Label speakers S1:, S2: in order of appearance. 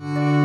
S1: you